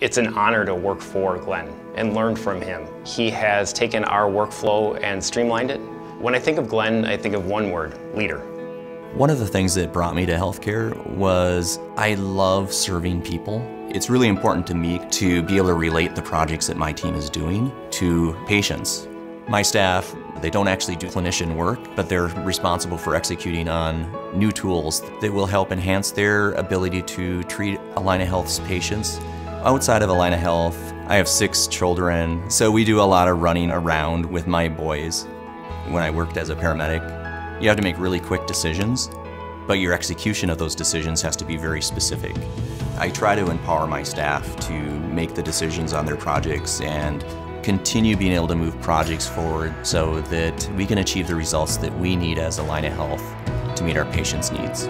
It's an honor to work for Glenn and learn from him. He has taken our workflow and streamlined it. When I think of Glenn, I think of one word, leader. One of the things that brought me to healthcare was I love serving people. It's really important to me to be able to relate the projects that my team is doing to patients. My staff, they don't actually do clinician work, but they're responsible for executing on new tools that will help enhance their ability to treat Allina Health's patients. Outside of Allina Health, I have six children, so we do a lot of running around with my boys. When I worked as a paramedic, you have to make really quick decisions, but your execution of those decisions has to be very specific. I try to empower my staff to make the decisions on their projects and continue being able to move projects forward so that we can achieve the results that we need as Allina Health to meet our patients' needs.